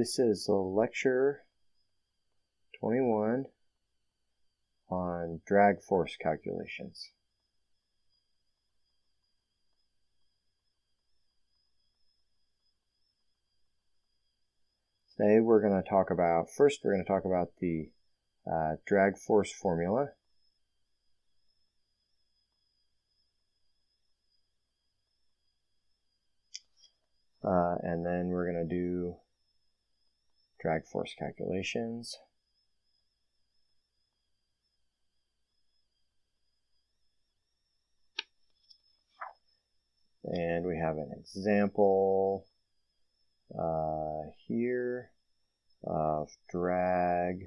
this is lecture 21 on drag force calculations. Today we're going to talk about, first we're going to talk about the uh, drag force formula. Uh, and then we're going to do drag force calculations. And we have an example uh, here of drag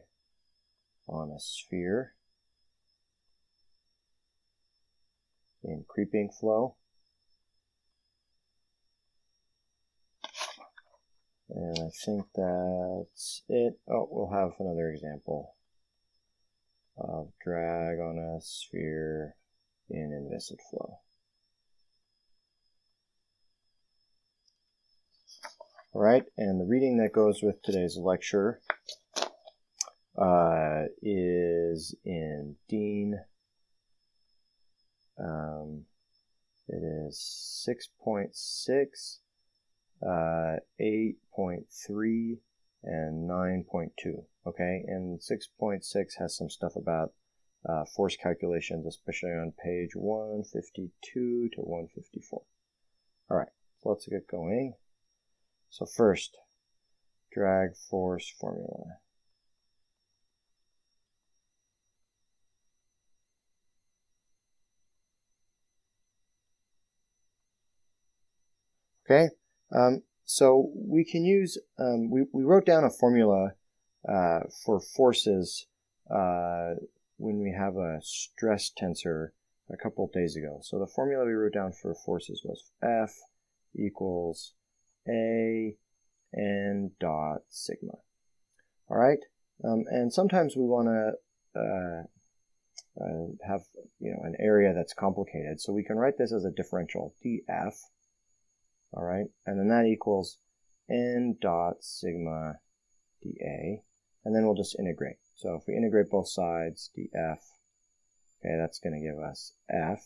on a sphere in creeping flow. And I think that's it. Oh, we'll have another example of drag on a sphere in inviscid flow. All right, and the reading that goes with today's lecture uh, is in Deen. Um, it is 6.6, uh, 8.3, and 9.2. Okay, and 6.6 has some stuff about uh, force calculations, especially on page 152 to 154. All right, so let's get going. So first, drag force formula. Okay, um, so we can use, um, we, we wrote down a formula uh, for forces uh, when we have a stress tensor a couple days ago. So the formula we wrote down for forces was F equals a n dot sigma. All right, um, and sometimes we want to uh, uh, have you know an area that's complicated, so we can write this as a differential df. All right, and then that equals n dot sigma dA, and then we'll just integrate. So if we integrate both sides, df, okay, that's going to give us f,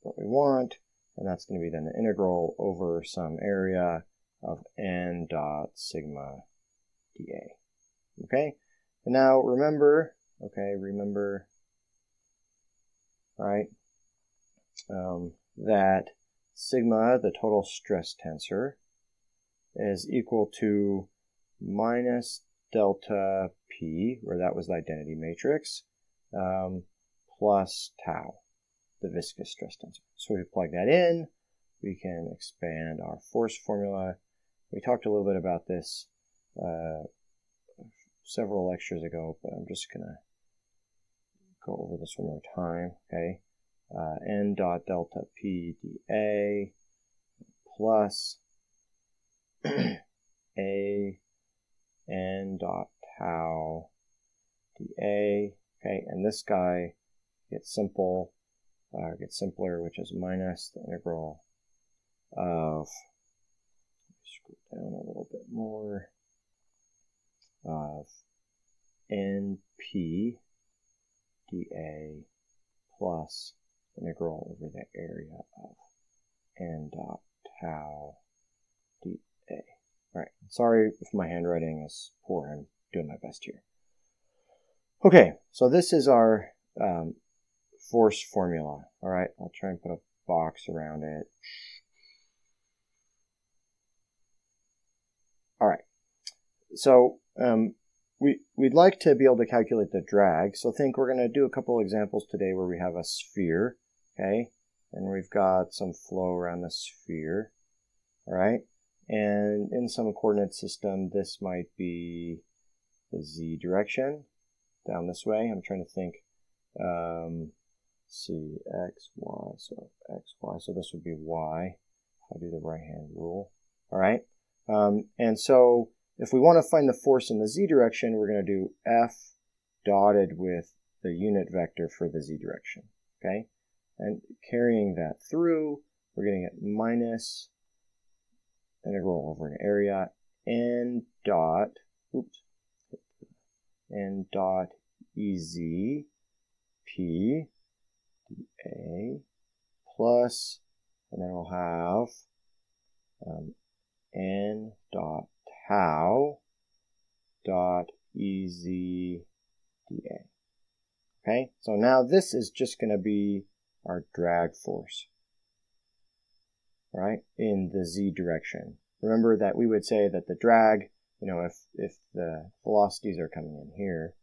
what we want, and that's going to be then the integral over some area of n dot sigma dA. Okay, and now remember, okay, remember, right, um, that sigma, the total stress tensor, is equal to minus delta p, where that was the identity matrix, um, plus tau the viscous stress tensor. So we plug that in, we can expand our force formula. We talked a little bit about this uh, several lectures ago, but I'm just going to go over this one more time. Okay, uh, n dot delta p dA plus a n dot tau dA. Okay, and this guy gets simple uh, gets simpler, which is minus the integral of, scroll down a little bit more, of np dA plus integral over the area of n dot tau dA. All right, sorry if my handwriting is poor. I'm doing my best here. Okay, so this is our um, force formula. All right, I'll try and put a box around it. All right, so um, we, we'd like to be able to calculate the drag. So think we're going to do a couple examples today where we have a sphere, okay, and we've got some flow around the sphere, all right, and in some coordinate system, this might be the z direction down this way. I'm trying to think. Um, see x, y, so x, y, so this would be y, I do the right hand rule, all right? Um, and so if we want to find the force in the z direction, we're going to do f dotted with the unit vector for the z direction, okay? And carrying that through, we're getting it minus integral over an area n dot, oops, n dot ez p dA plus, and then we'll have um, n dot tau dot ez dA. Okay, so now this is just going to be our drag force, right, in the z direction. Remember that we would say that the drag, you know, if, if the velocities are coming in here,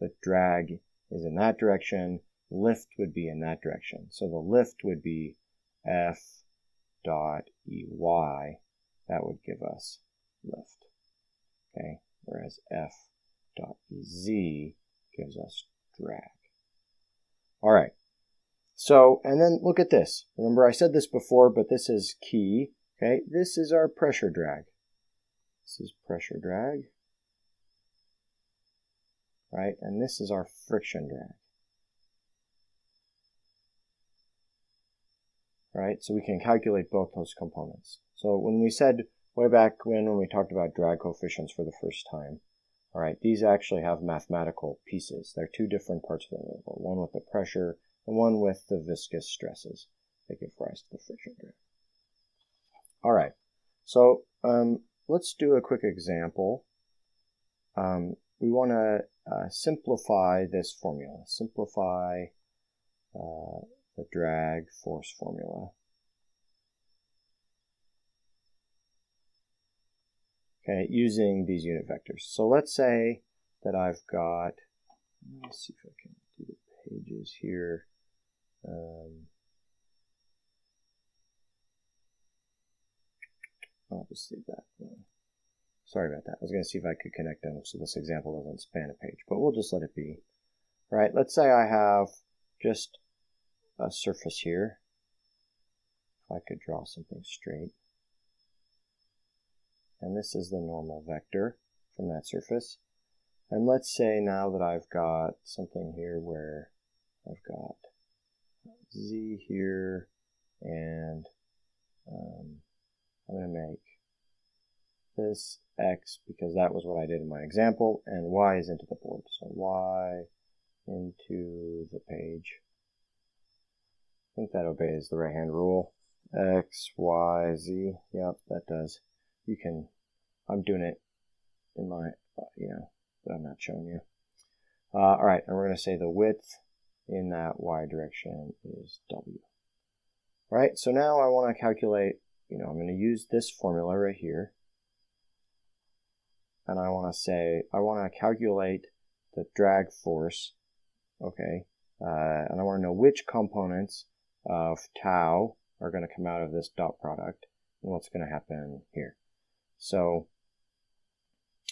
the drag is in that direction, lift would be in that direction. So the lift would be F dot EY. That would give us lift. Okay, whereas F dot EZ gives us drag. All right. So, and then look at this. Remember I said this before, but this is key. Okay, this is our pressure drag. This is pressure drag. Right, and this is our friction drag. Right, so we can calculate both those components. So when we said way back when, when we talked about drag coefficients for the first time, all right, these actually have mathematical pieces. They're two different parts of the integral, one with the pressure and one with the viscous stresses that give rise to the friction drag. All right, so um, let's do a quick example. Um, we want to uh, simplify this formula, simplify uh, the drag force formula. okay, using these unit vectors. So let's say that I've got, let me see if I can do the pages here. Um, leave that. Sorry about that. I was going to see if I could connect them so this example doesn't span a page, but we'll just let it be. Right, let's say I have just a surface here. If I could draw something straight and this is the normal vector from that surface. And let's say now that I've got something here where I've got z here, and um, I'm going to make this x because that was what I did in my example, and y is into the board. So y into the page. I think that obeys the right hand rule. X, Y, Z. Yep, that does you can, I'm doing it in my, you know, but I'm not showing you. Uh, all right, and we're going to say the width in that y direction is w. Right, so now I want to calculate, you know, I'm going to use this formula right here. And I want to say, I want to calculate the drag force, okay, uh, and I want to know which components of tau are going to come out of this dot product and what's going to happen here. So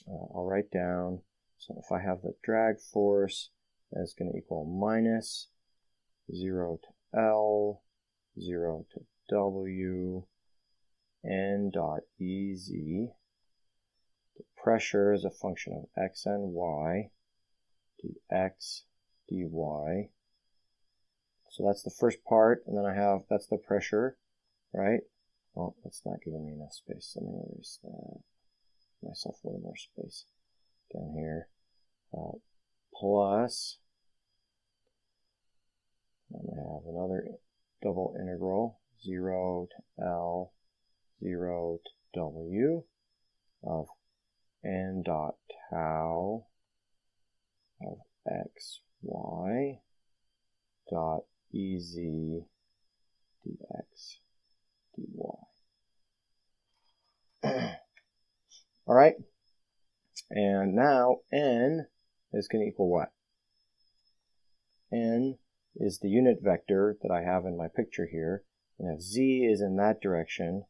uh, I'll write down, so if I have the drag force, that's going to equal minus 0 to L, 0 to W, N dot EZ. The pressure is a function of X and Y, dx, dy. So that's the first part, and then I have, that's the pressure, right? Well, that's not giving me enough space. Let me erase that. Myself a little more space down here. Uh, plus, I'm going to have another double integral, 0 to L, 0 to W of n dot tau of x, y dot ez dx dy. All right. And now n is going to equal what? n is the unit vector that I have in my picture here. And if z is in that direction,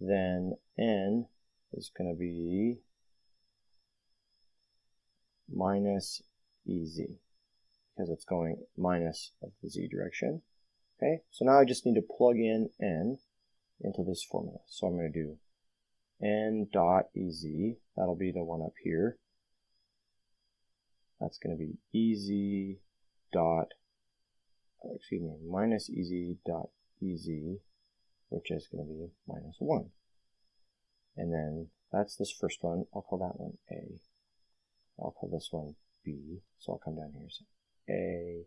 then n is going to be minus ez because it's going minus of the z direction. Okay, so now I just need to plug in n into this formula. So I'm going to do n dot ez, that'll be the one up here. That's going to be ez dot, uh, excuse me, minus ez dot ez, which is going to be minus 1. And then that's this first one. I'll call that one A. I'll call this one B. So I'll come down here say A.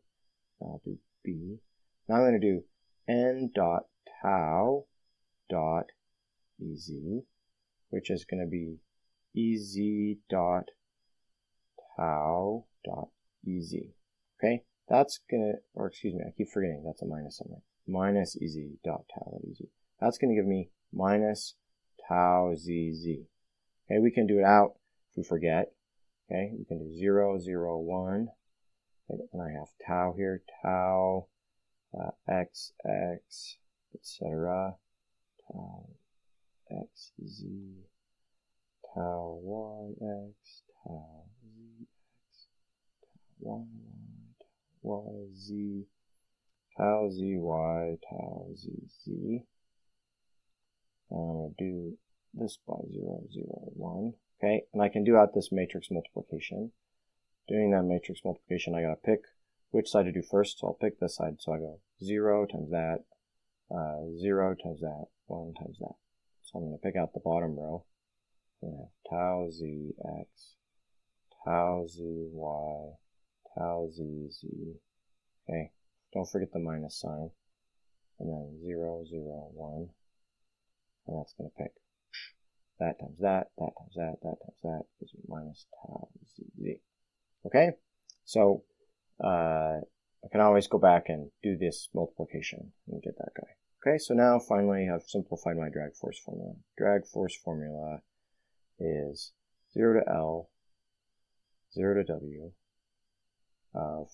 I'll do B. Now I'm going to do n dot tau dot ez, which is going to be ez dot tau dot ez. Okay, that's to, or excuse me, I keep forgetting that's a minus somewhere. Minus ez dot tau ez. That's to give me minus tau zz. Okay, we can do it out if we forget. Okay, we can do 0, 0, 1. And I have tau here, tau, uh, x, x, etc. Tau, x, z, tau, y, x, tau, y, y, z, tau, z, y, tau, z, z. And I'm going to do this by 0, 0, 1. Okay, and I can do out this matrix multiplication. Doing that matrix multiplication, I gotta pick which side to do first, so I'll pick this side. So I go 0 times that, uh, 0 times that, 1 times that. So I'm gonna pick out the bottom row. Gonna have tau z x, tau z y, tau z z. Okay, don't forget the minus sign. And then 0, 0, 1. And that's gonna pick that times that, that times that, that times that gives minus tau z, z. Okay, so uh, I can always go back and do this multiplication and get that guy. Okay, so now finally I've simplified my drag force formula. Drag force formula is 0 to L, 0 to W of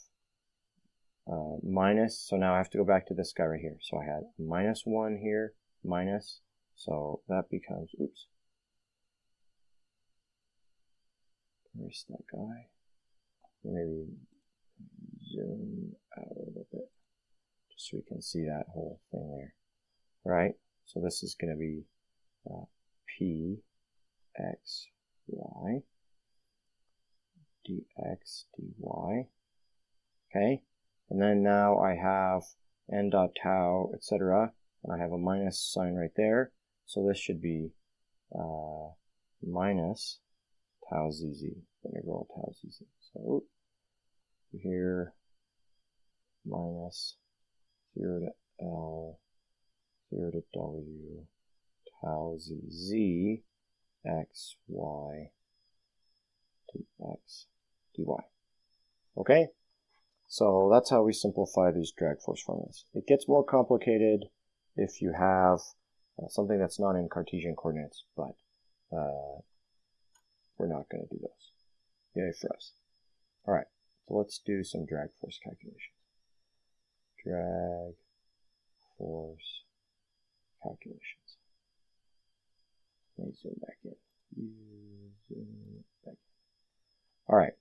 uh, minus, so now I have to go back to this guy right here. So I had minus 1 here, minus, so that becomes, oops, Where's that guy? Maybe zoom out a little bit just so we can see that whole thing there. Right? So this is going to be uh, P x y dx dy. Okay? And then now I have n dot tau, etc. And I have a minus sign right there. So this should be uh, minus tau zz, integral tau zz. So here minus 0 to L, 0 to W, tau zz, x, y, dx, dy. Okay? So that's how we simplify these drag force formulas. It gets more complicated if you have uh, something that's not in Cartesian coordinates, but uh, we're not going to do those. Yay for us. All right, so let's do some drag force calculations. Drag force calculations. Let me zoom back in. Zoom back in. All right.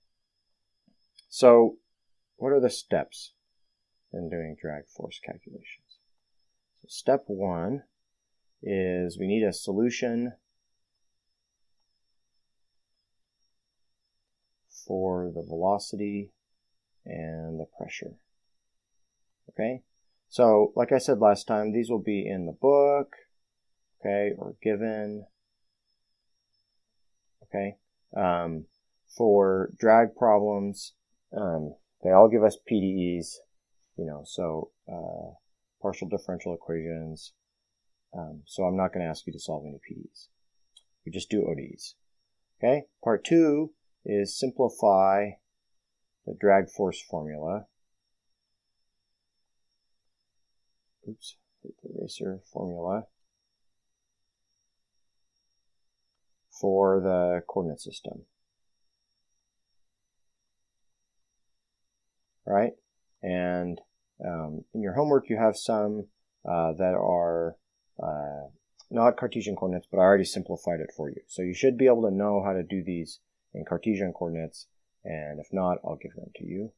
So, what are the steps in doing drag force calculations? So step one is we need a solution for the velocity and the pressure. Okay, so like I said last time, these will be in the book, okay, or given. Okay, um, for drag problems, um, they all give us PDEs, you know, so uh, partial differential equations. Um, so I'm not going to ask you to solve any PDEs. We just do ODEs. Okay, part two is simplify the drag force formula. Oops, hit the eraser formula for the coordinate system. Right? And um, in your homework, you have some uh, that are uh, not Cartesian coordinates, but I already simplified it for you. So you should be able to know how to do these in Cartesian coordinates, and if not, I'll give them to you,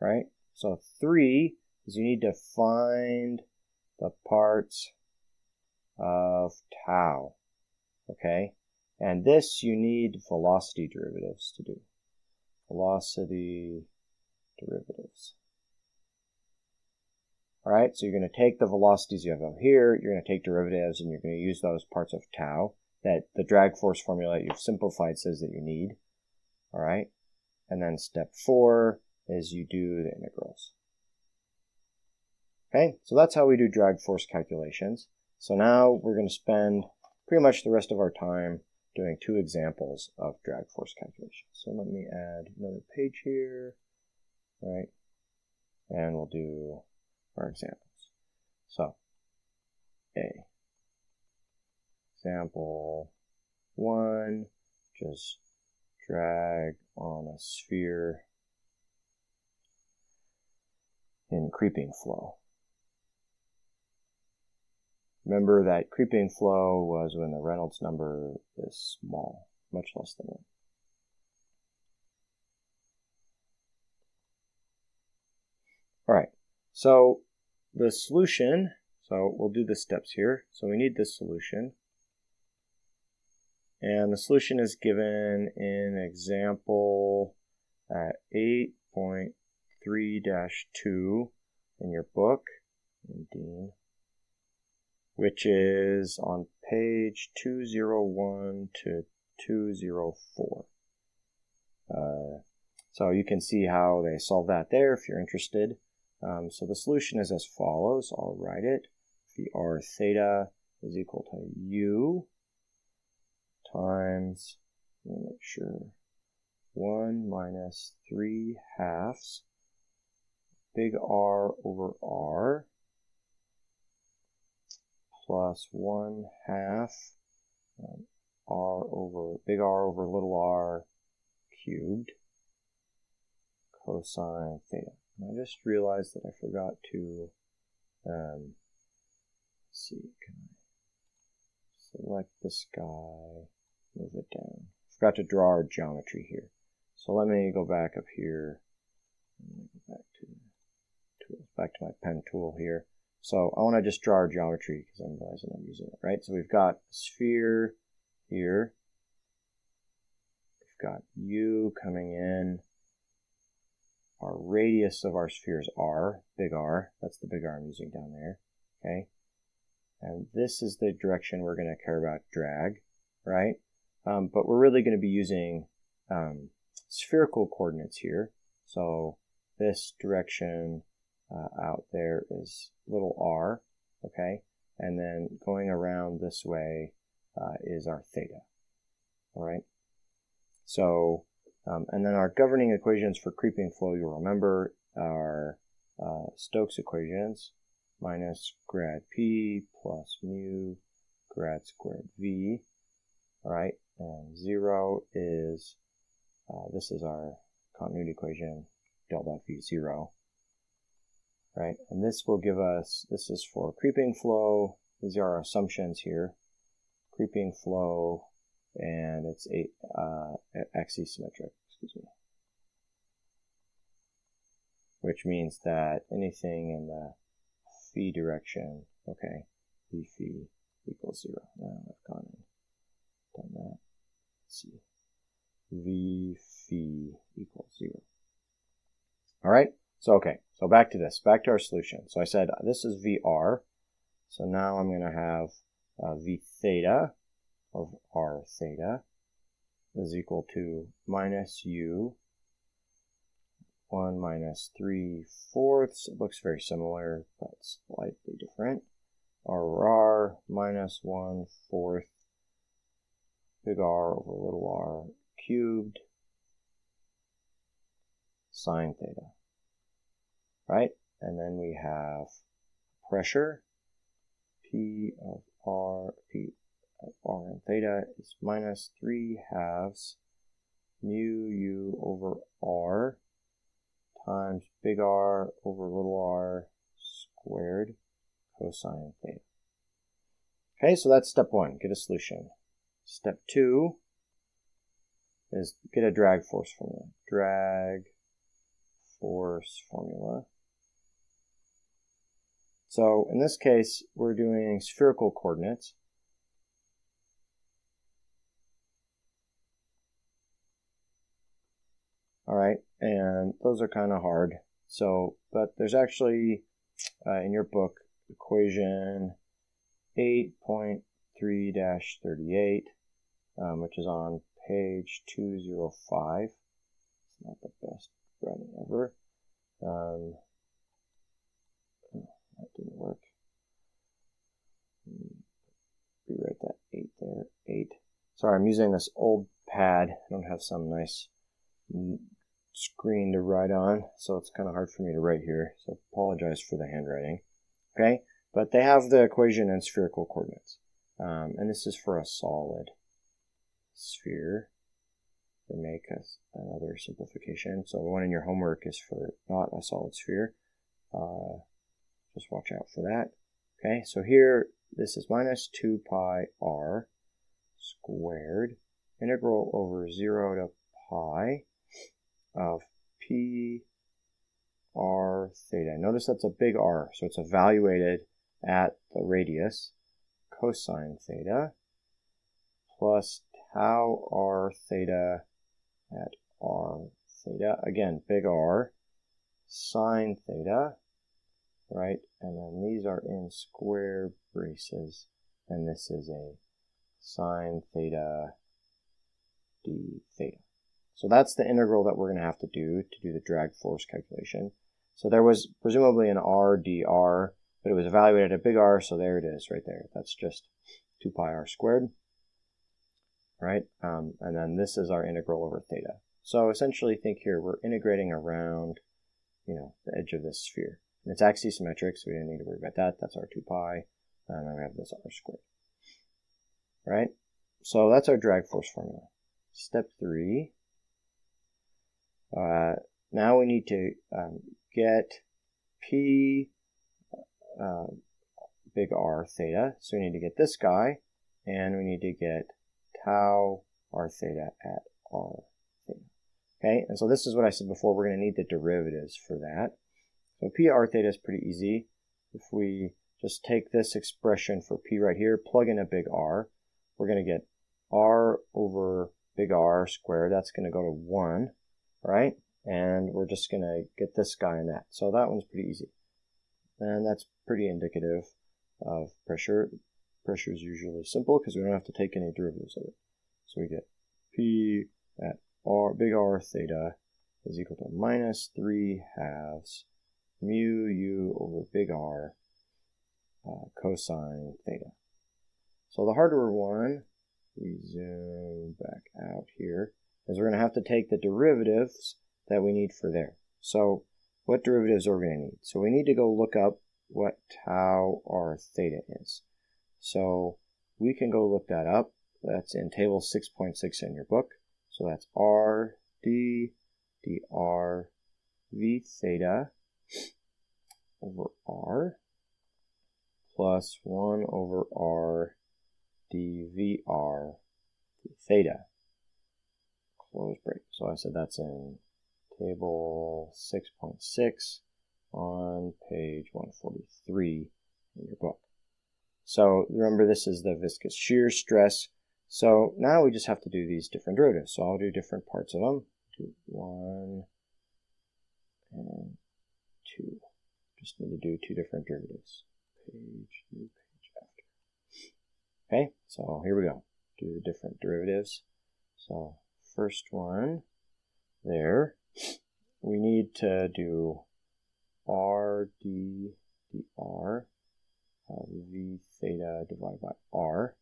right? So three is you need to find the parts of tau, okay? And this you need velocity derivatives to do. Velocity derivatives. All right, so you're going to take the velocities you have out here, you're going to take derivatives, and you're going to use those parts of tau that the drag force formula you've simplified says that you need. All right. And then step four is you do the integrals. Okay, so that's how we do drag force calculations. So now we're going to spend pretty much the rest of our time doing two examples of drag force calculations. So let me add another page here, right? And we'll do our examples. So, A. Example one, just drag on a sphere in creeping flow. Remember that creeping flow was when the Reynolds number is small, much less than 1. All right, so the solution, so we'll do the steps here. So we need this solution. And the solution is given in example at 8.3-2 in your book, which is on page 201 to 204. Uh, so you can see how they solve that there if you're interested. Um, so the solution is as follows. I'll write it. VR theta is equal to u times, let me make sure, 1 minus 3 halves big R over R plus 1 half um, r over big R over little r cubed cosine theta. I just realized that I forgot to um, see, can I select the sky, move it down. Forgot to draw our geometry here. So let me go back up here. Go back to tools, back to my pen tool here. So I want to just draw our geometry because I'm realizing I'm using it, right? So we've got a sphere here. We've got U coming in. Our radius of our sphere is R, big R. That's the big R I'm using down there, okay? And this is the direction we're going to care about drag, right? Um, but we're really going to be using um, spherical coordinates here. So this direction uh, out there is little r, okay? And then going around this way uh, is our theta, all right? So, um, and then our governing equations for creeping flow, you'll remember, are uh, Stokes equations, minus grad p plus mu grad squared v, all right? And zero is, uh, this is our continuity equation, del dot v zero right? And this will give us, this is for creeping flow. These are our assumptions here. Creeping flow, and it's a, uh, axisymmetric, excuse me. Which means that anything in the phi direction, okay, v phi equals zero. Now I've gone and done that. Let's see. v phi equals zero. All right. So, okay, so back to this, back to our solution. So I said this is VR. So now I'm going to have uh, V theta of R theta is equal to minus U 1 minus 3 fourths. It looks very similar, but slightly different. R R minus 1 fourth big R over little r cubed sine theta right? And then we have pressure, P of R, P R and theta is minus 3 halves mu u over R times big R over little r squared cosine theta. Okay, so that's step one, get a solution. Step two is get a drag force formula. Drag force formula. So in this case, we're doing spherical coordinates. All right, and those are kind of hard. So, but there's actually uh, in your book equation 8.3 3-38, um, which is on page 205. It's not the best writing ever. Um, oh, that didn't work. Rewrite that 8 there. 8. Sorry, I'm using this old pad. I don't have some nice screen to write on, so it's kind of hard for me to write here. So apologize for the handwriting. Okay, but they have the equation in spherical coordinates. Um, and this is for a solid sphere. They make another simplification. So the one in your homework is for not a solid sphere. Uh, just watch out for that. Okay, so here this is minus 2 pi r squared integral over 0 to pi of p r theta. Notice that's a big R, so it's evaluated at the radius cosine theta plus tau r theta at r theta. Again, big R, sine theta, right? And then these are in square braces, and this is a sine theta d theta. So that's the integral that we're going to have to do to do the drag force calculation. So there was presumably an r dr, but it was evaluated at big R, so there it is right there. That's just 2 pi r squared, right? Um, and then this is our integral over theta. So essentially think here, we're integrating around, you know, the edge of this sphere. And it's axisymmetric, so we don't need to worry about that. That's our 2 pi, and then we have this r squared, right? So that's our drag force formula. Step three, uh, now we need to um, get P uh, big R theta. So we need to get this guy, and we need to get tau R theta at R theta. Okay, and so this is what I said before. We're going to need the derivatives for that. So P R theta is pretty easy. If we just take this expression for P right here, plug in a big R, we're going to get R over big R squared. That's going to go to 1, right? And we're just going to get this guy and that. So that one's pretty easy. And that's pretty indicative of pressure. Pressure is usually simple because we don't have to take any derivatives of it. So we get P at R, big R theta is equal to minus 3 halves mu u over big R uh, cosine theta. So the harder one, we zoom back out here, is we're going to have to take the derivatives that we need for there. So what derivatives are we going to need? So we need to go look up what tau r theta is. So we can go look that up. That's in table 6.6 in your book. So that's r d dr v theta over r plus 1 over r dvr theta. Close break. So I said that's in table 6.6 on page 143 in your book. So remember this is the viscous shear stress. So now we just have to do these different derivatives. So I'll do different parts of them. Do one and two. Just need to do two different derivatives. Page, new page after. Okay, so here we go. Do the different derivatives. So first one there, we need to do r d dr uh, v theta divided by r.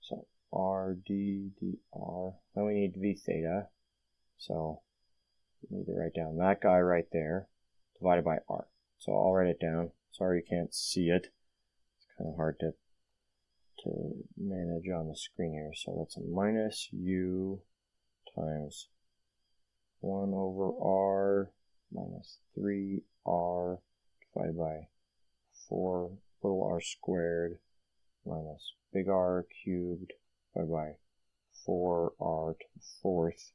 So r d dr. Then we need v theta. So we need to write down that guy right there divided by r. So I'll write it down. Sorry you can't see it. It's kind of hard to to manage on the screen here. So that's a minus u times 1 over r minus 3r divided by 4 little r squared minus big R cubed divided by 4r to the fourth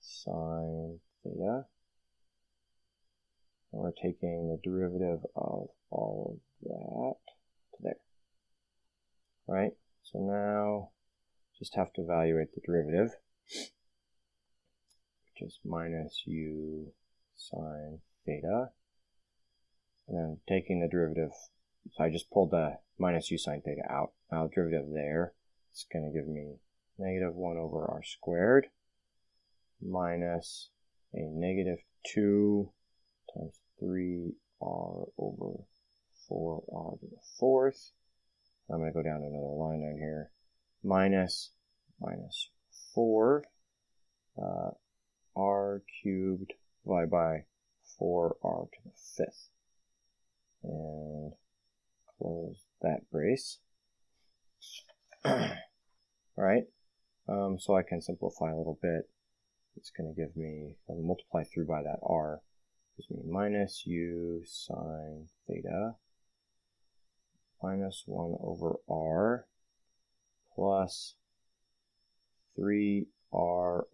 sine theta. And we're taking the derivative of all of that to there. Right? So now just have to evaluate the derivative which is minus u sine theta. And then taking the derivative so I just pulled the minus u sine theta out. Now the derivative there is going to give me negative 1 over r squared minus a negative 2 times 3r over 4r to the fourth. I'm going to go down another line down here. Minus, minus 4 uh, r cubed divided by 4r to the fifth. And close that brace. Alright, um, so I can simplify a little bit. It's going to give me, I'll multiply through by that r, gives me minus u sine theta minus 1 over r plus 3r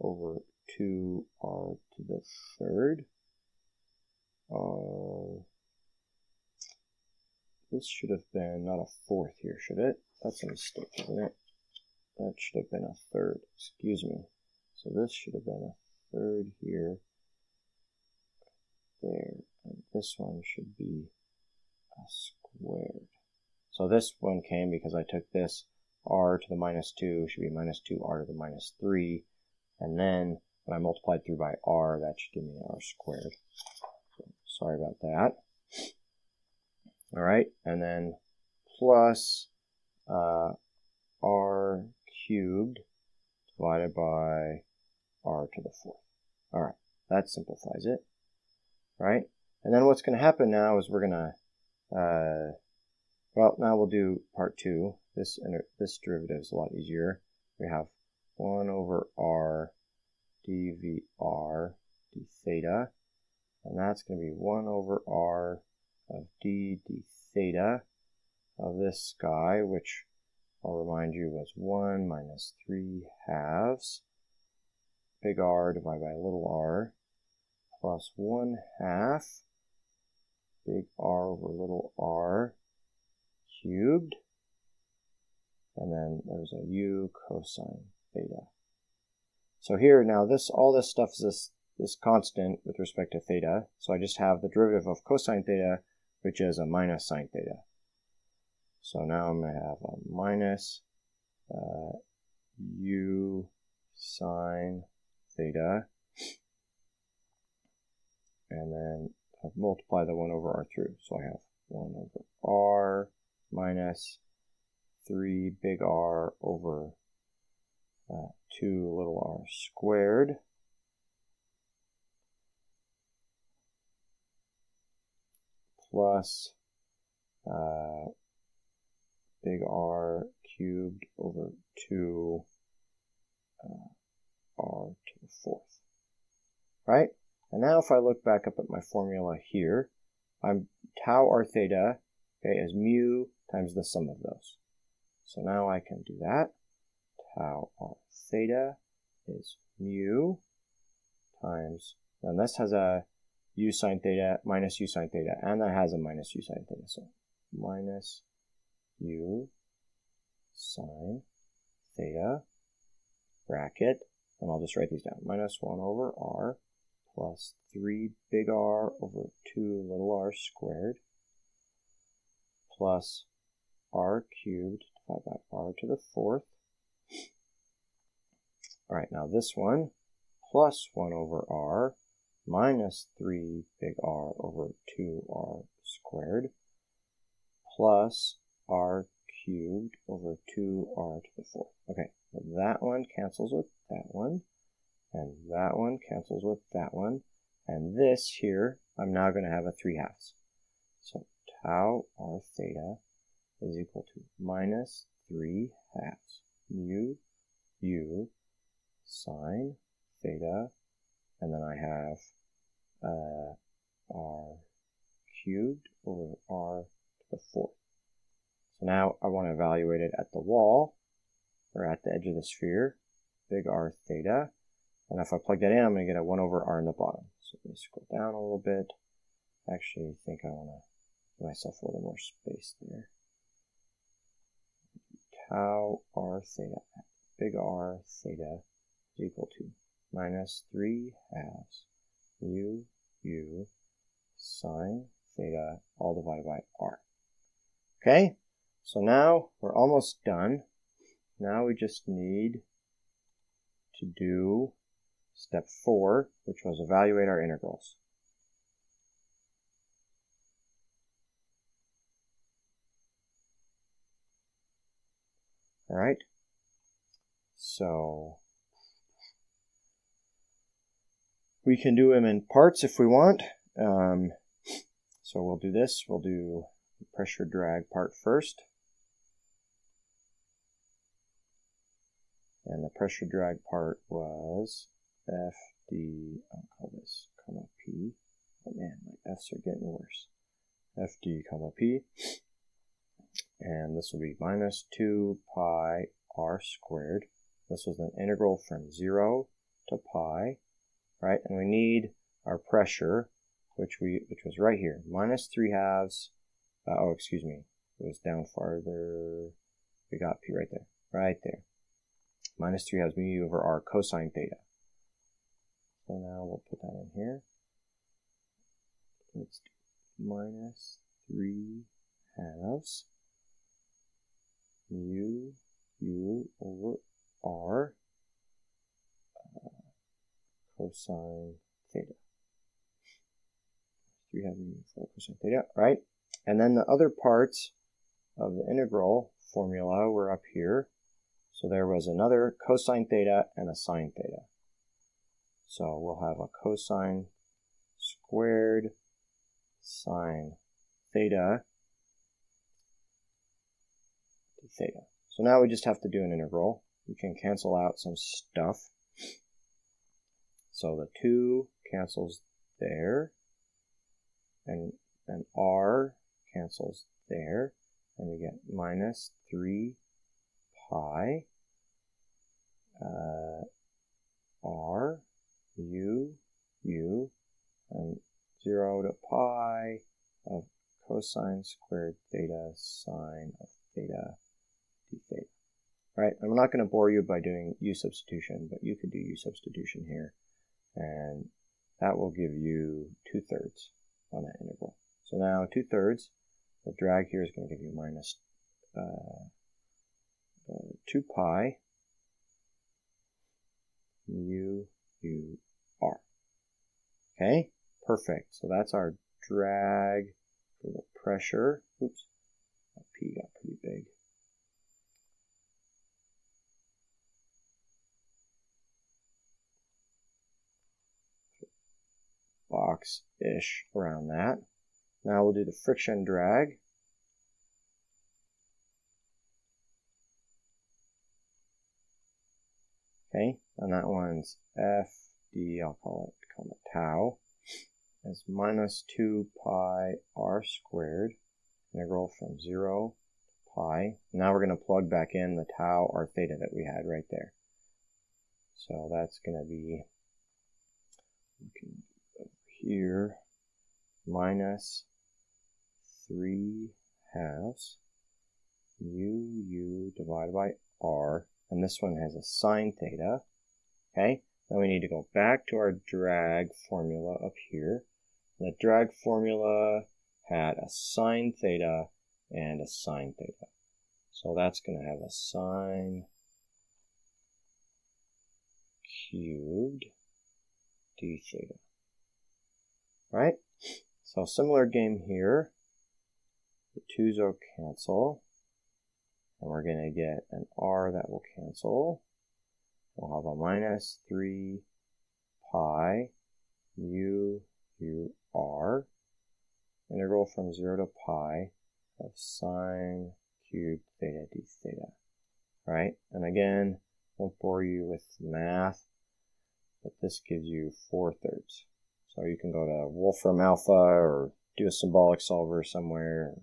over 2r to the third. Uh, this should have been not a fourth here, should it? That's a mistake, isn't it? That should have been a third. Excuse me. So this should have been a third here. There. And this one should be a squared. So this one came because I took this r to the minus 2, should be minus 2r to the minus 3. And then when I multiplied through by r, that should give me r squared. So sorry about that. All right, and then plus uh, r cubed divided by r to the fourth. All right, that simplifies it. Right, and then what's going to happen now is we're going to, uh, well, now we'll do part two. This this derivative is a lot easier. We have 1 over r dvr d theta, and that's going to be 1 over r of d d theta of this guy, which I'll remind you was 1 minus 3 halves, big R divided by little r, plus 1 half, big R over little r cubed, and then there's a u cosine theta. So here now this all this stuff is this this constant with respect to theta. So I just have the derivative of cosine theta which is a minus sine theta. So now I'm going to have a minus uh, u sine theta, and then I multiply the 1 over r through. So I have 1 over r minus 3 big R over uh, 2 little r squared plus uh, big R cubed over 2 uh, R to the fourth. Right? And now if I look back up at my formula here, I'm tau r theta okay, is mu times the sum of those. So now I can do that. Tau r theta is mu times, and this has a u sine theta minus u sine theta, and that has a minus u sine theta. So minus u sine theta bracket, and I'll just write these down. Minus 1 over r plus 3 big R over 2 little r squared plus r cubed divided by r to the fourth. All right, now this one plus 1 over r minus 3 big R over 2R squared plus R cubed over 2R to the fourth. Okay, so that one cancels with that one, and that one cancels with that one, and this here, I'm now going to have a 3 halves. So tau R theta is equal to minus 3 halves mu u sine theta, and then I have uh, r cubed over r to the fourth. So now I want to evaluate it at the wall, or at the edge of the sphere, big R theta. And if I plug that in, I'm going to get a 1 over r in the bottom. So let me scroll down a little bit. Actually, I think I want to give myself a little more space there. Tau r theta, big R theta is equal to minus 3 halves u u sine theta all divided by r. Okay, so now we're almost done. Now we just need to do step four, which was evaluate our integrals. All right. So we can do them in parts if we want. Um, so we'll do this. We'll do the pressure drag part first. And the pressure drag part was FD, I'll call this comma P. Oh man, my F's are getting worse. FD comma P. This will be minus 2 pi r squared. This was an integral from 0 to pi, right? And we need our pressure, which we which was right here, minus 3 halves. Uh, oh, excuse me. It was down farther. We got P right there. Right there minus 3 has mu over r cosine theta. So now we'll put that in here. Let's do minus 3 halves mu u over r uh, cosine theta. 3 halves mu over cosine theta, right? And then the other parts of the integral formula were up here. So there was another cosine theta and a sine theta. So we'll have a cosine squared sine theta theta. So now we just have to do an integral. We can cancel out some stuff. So the 2 cancels there, and, and r cancels there, and we get minus 3 pi uh, r u u and 0 to pi of cosine squared theta sine of theta d theta. Right, I'm not going to bore you by doing u substitution, but you could do u substitution here. And that will give you 2 thirds on that integral. So now 2 thirds, the drag here is going to give you minus uh, 2 pi mu u r. Okay, perfect. So that's our drag for the pressure. Oops, that P got pretty big. Box-ish around that. Now we'll do the friction drag. Okay, and that one's FD, I'll call it, call it tau, is minus 2 pi r squared, integral from 0 to pi. Now we're going to plug back in the tau r theta that we had right there. So that's going to be here minus 3 halves mu u divided by r and this one has a sine theta. Okay, then we need to go back to our drag formula up here. The drag formula had a sine theta and a sine theta. So that's going to have a sine cubed d theta. Right? So similar game here. The 2's will cancel. And we're going to get an r that will cancel. We'll have a minus 3 pi mu u r integral from 0 to pi of sine cubed theta d theta. Right? And again, won't bore you with math, but this gives you 4 thirds. So you can go to Wolfram Alpha or do a symbolic solver somewhere,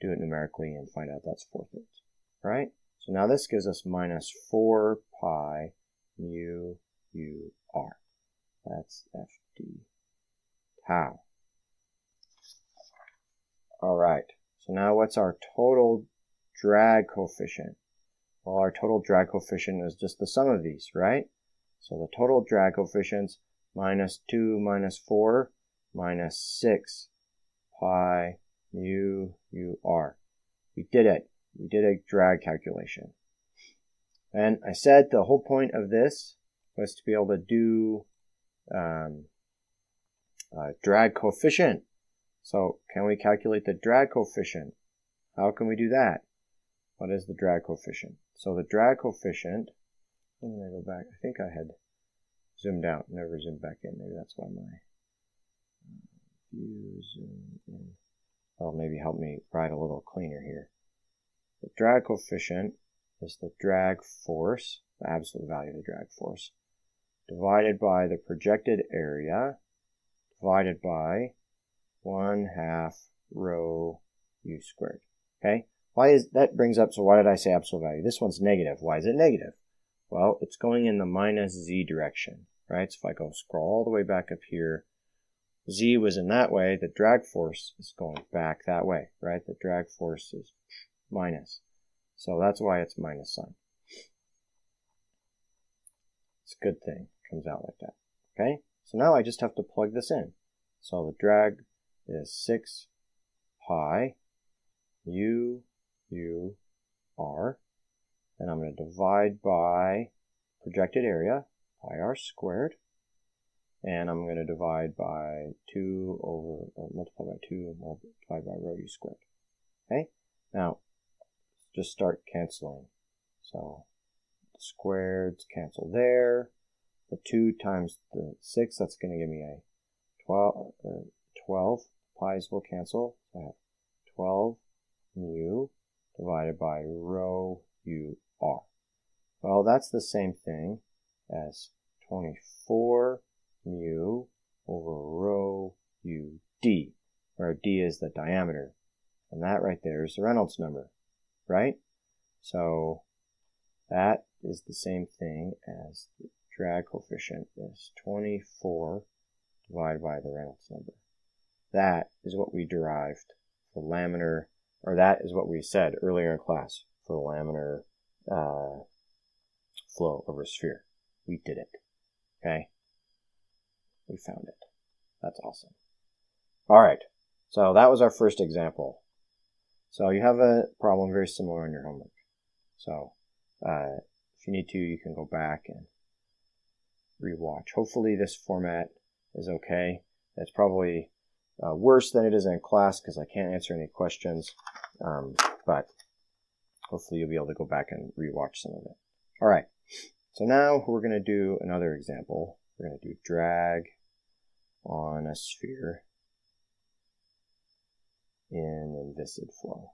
do it numerically and find out that's 4 thirds right? So now this gives us minus 4 pi mu u r. That's FD tau. All right, so now what's our total drag coefficient? Well, our total drag coefficient is just the sum of these, right? So the total drag coefficients minus 2 minus 4 minus 6 pi did it. We did a drag calculation. And I said the whole point of this was to be able to do um, drag coefficient. So can we calculate the drag coefficient? How can we do that? What is the drag coefficient? So the drag coefficient, I'm going to go back. I think I had zoomed out, never zoomed back in. Maybe that's why my view zoom in. That'll maybe help me write a little cleaner here. The drag coefficient is the drag force, the absolute value of the drag force, divided by the projected area, divided by 1 half rho u squared. Okay? Why is that brings up, so why did I say absolute value? This one's negative. Why is it negative? Well, it's going in the minus z direction, right? So if I go scroll all the way back up here, z was in that way, the drag force is going back that way, right? The drag force is minus. So that's why it's minus sign. It's a good thing. It comes out like that. Okay? So now I just have to plug this in. So the drag is 6 pi u u r. And I'm going to divide by projected area, pi r squared. And I'm going to divide by 2 over, or multiply by 2, multiply by rho u squared. Okay? Now, just start canceling. So, squareds cancel there. The 2 times the 6, that's going to give me a 12, uh, 12. Pi's will cancel. So I have 12 mu divided by rho u r. Well, that's the same thing as 24 mu over rho u d, where d is the diameter. And that right there is the Reynolds number, right? So that is the same thing as the drag coefficient is 24 divided by the Reynolds number. That is what we derived for laminar, or that is what we said earlier in class for the laminar uh, flow over a sphere. We did it. Okay? We found it. That's awesome. All right. So that was our first example. So you have a problem very similar in your homework. So uh, if you need to, you can go back and rewatch. Hopefully this format is okay. It's probably uh, worse than it is in class because I can't answer any questions. Um, but hopefully you'll be able to go back and rewatch some of it. All right. So now we're going to do another example. We're going to do drag on a sphere in inviscid flow.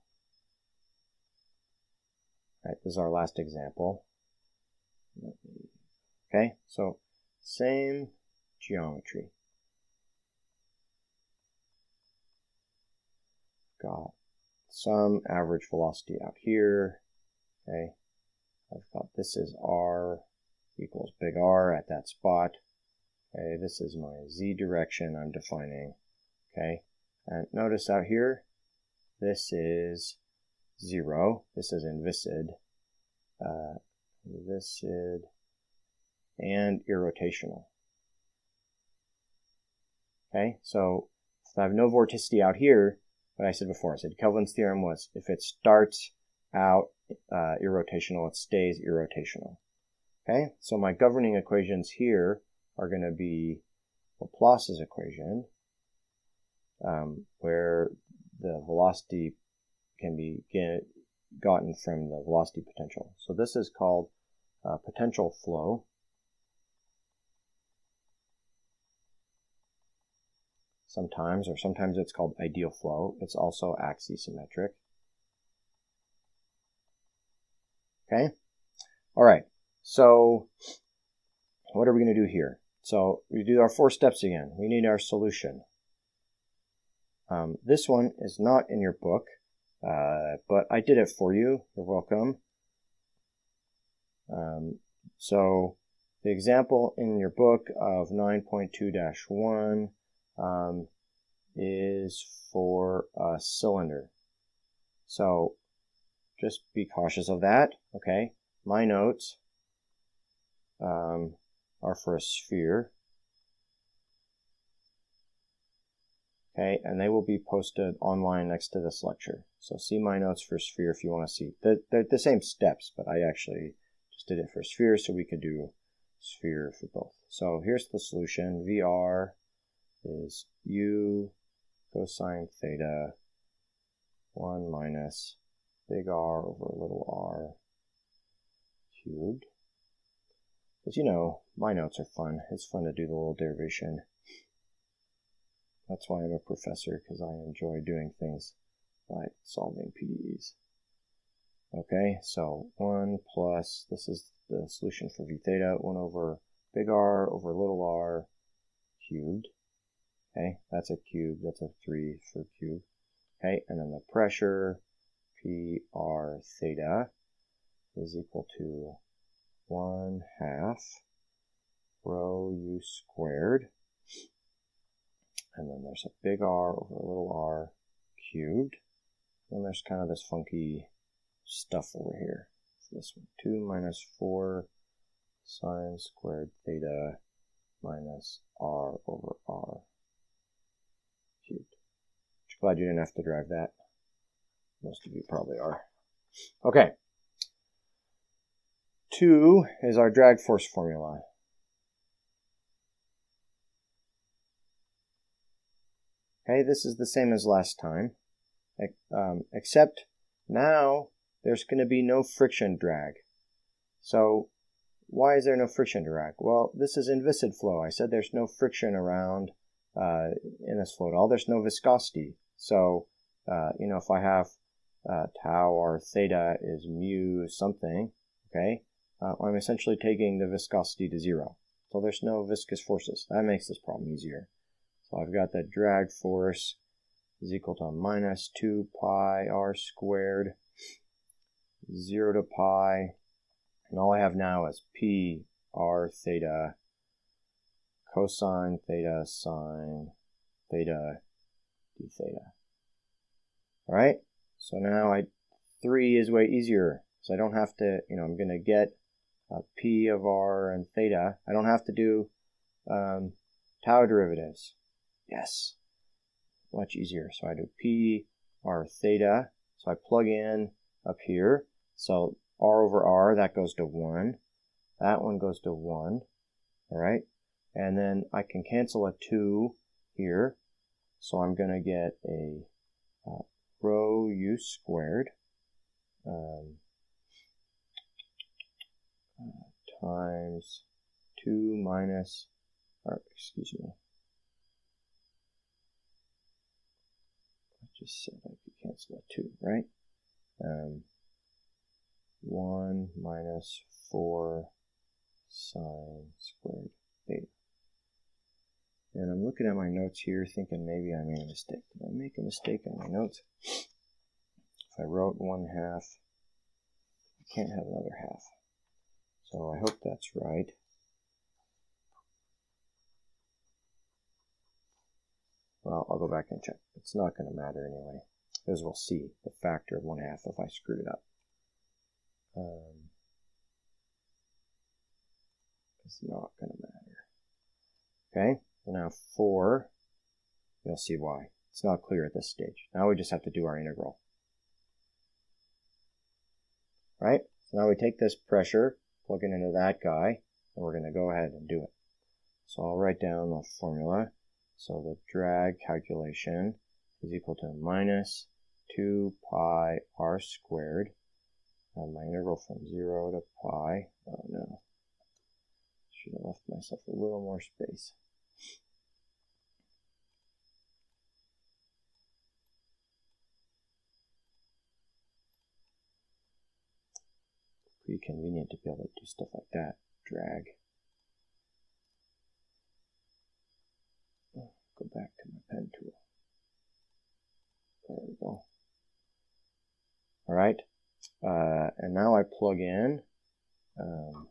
Right, this is our last example. Okay, so same geometry. Got some average velocity out here. Okay, I've got this is r equals big R at that spot. Okay, this is my z direction I'm defining. Okay, and notice out here, this is zero. This is inviscid. Uh, viscid and irrotational. Okay, so I have no vorticity out here, what I said before, I said Kelvin's theorem was if it starts out uh, irrotational, it stays irrotational. Okay, so my governing equations here are going to be Laplace's equation, um, where the velocity can be get, gotten from the velocity potential. So this is called uh, potential flow. Sometimes, or sometimes it's called ideal flow. It's also axisymmetric. Okay? All right. So, what are we going to do here? So, we do our four steps again. We need our solution. Um, this one is not in your book, uh, but I did it for you. You're welcome. Um, so, the example in your book of 9.2-1 um, is for a cylinder. So, just be cautious of that, okay? My notes um, are for a sphere. Okay, and they will be posted online next to this lecture. So see my notes for sphere if you want to see. They're, they're the same steps, but I actually just did it for sphere so we could do sphere for both. So here's the solution. VR is u cosine theta 1 minus big R over little r cubed. As you know, my notes are fun. It's fun to do the little derivation. That's why I'm a professor, because I enjoy doing things like solving PDEs. Okay, so 1 plus, this is the solution for v theta, 1 over big R over little r cubed. Okay, that's a cube, that's a 3 for cube. Okay, and then the pressure, PR theta, is equal to 1 half rho u squared and then there's a big R over a little r cubed. And there's kind of this funky stuff over here. So this one, 2 minus 4 sine squared theta minus r over r cubed. Glad you didn't have to drive that. Most of you probably are. Okay. 2 is our drag force formula. Okay, this is the same as last time, um, except now there's going to be no friction drag. So why is there no friction drag? Well, this is inviscid flow. I said there's no friction around uh, in this flow at all. There's no viscosity. So, uh, you know, if I have uh, tau or theta is mu something, okay, uh, I'm essentially taking the viscosity to zero. So there's no viscous forces. That makes this problem easier. So I've got that drag force is equal to minus 2 pi r squared, 0 to pi, and all I have now is p r theta cosine theta sine theta d theta. All right, so now I 3 is way easier. So I don't have to, you know, I'm going to get p of r and theta. I don't have to do um, tau derivatives. Yes. Much easier. So I do P R theta. So I plug in up here. So R over R, that goes to 1. That one goes to 1. All right. And then I can cancel a 2 here. So I'm going to get a uh, rho u squared um, uh, times 2 minus, or excuse me, just said I could cancel a 2, right? Um, 1 minus 4 sine squared theta. And I'm looking at my notes here thinking maybe I made a mistake. Did I make a mistake in my notes? If I wrote 1 half, I can't have another half. So I hope that's right. Well, I'll go back and check. It's not going to matter anyway, as we'll see the factor of 1 half if I screwed it up. Um, it's not going to matter. Okay, so now 4, you'll see why. It's not clear at this stage. Now we just have to do our integral. Right? So now we take this pressure, plug it into that guy, and we're going to go ahead and do it. So I'll write down the formula. So the drag calculation is equal to minus 2 pi r squared. And my integral from 0 to pi. Oh no. Should have left myself a little more space. Pretty convenient to be able to do stuff like that. Drag. Go back to my pen tool. There we go. All right. Uh, and now I plug in um,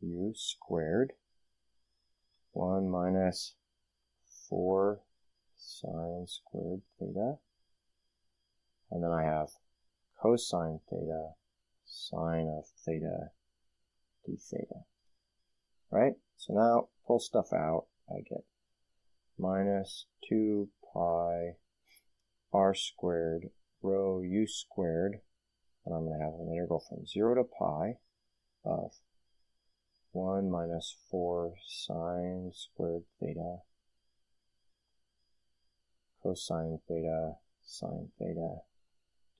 u squared 1 minus 4 sine squared theta. And then I have cosine theta sine of theta d theta. Right? So now pull stuff out. I get minus 2 pi r squared rho u squared, and I'm going to have an integral from 0 to pi of 1 minus 4 sine squared theta cosine theta sine theta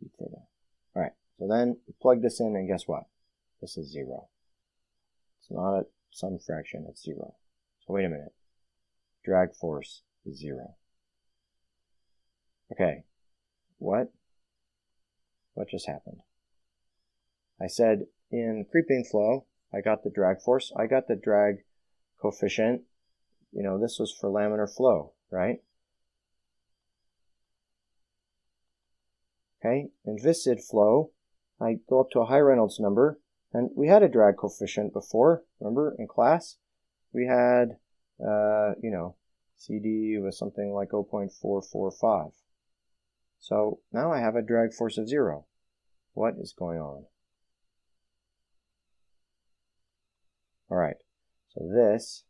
d theta. All right, so then plug this in and guess what? This is 0. It's not some fraction, it's 0. So wait a minute. Drag force is 0. Okay, what? What just happened? I said in creeping flow, I got the drag force, I got the drag coefficient. You know, this was for laminar flow, right? Okay, inviscid flow, I go up to a high Reynolds number, and we had a drag coefficient before, remember, in class? We had, uh, you know, CD was something like 0.445. So now I have a drag force of zero. What is going on? All right, so this,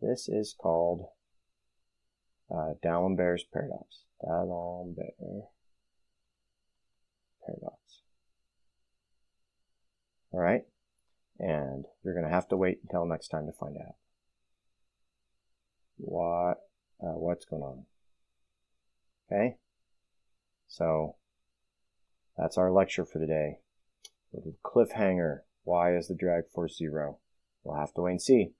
this is called uh, D'Alembert's paradox. D'Alembert paradox. All right, and you're going to have to wait until next time to find out what uh, what's going on. Okay, so that's our lecture for today. Cliffhanger. Why is the drag force zero? We'll have to wait and see.